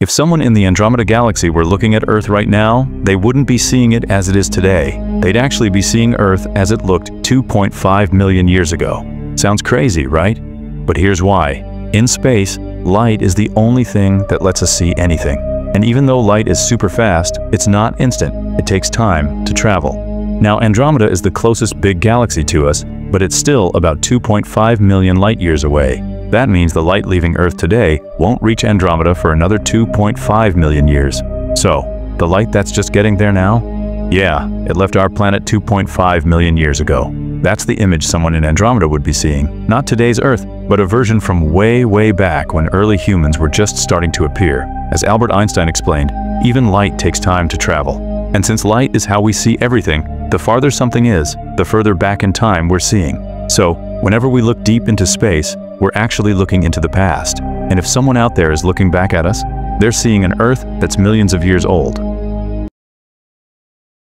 If someone in the Andromeda Galaxy were looking at Earth right now, they wouldn't be seeing it as it is today. They'd actually be seeing Earth as it looked 2.5 million years ago. Sounds crazy, right? But here's why. In space, light is the only thing that lets us see anything. And even though light is super fast, it's not instant. It takes time to travel. Now Andromeda is the closest big galaxy to us, but it's still about 2.5 million light-years away. That means the light leaving Earth today won't reach Andromeda for another 2.5 million years. So, the light that's just getting there now? Yeah, it left our planet 2.5 million years ago. That's the image someone in Andromeda would be seeing, not today's Earth, but a version from way, way back when early humans were just starting to appear. As Albert Einstein explained, even light takes time to travel. And since light is how we see everything, the farther something is, the further back in time we're seeing. So, whenever we look deep into space, we're actually looking into the past. And if someone out there is looking back at us, they're seeing an Earth that's millions of years old.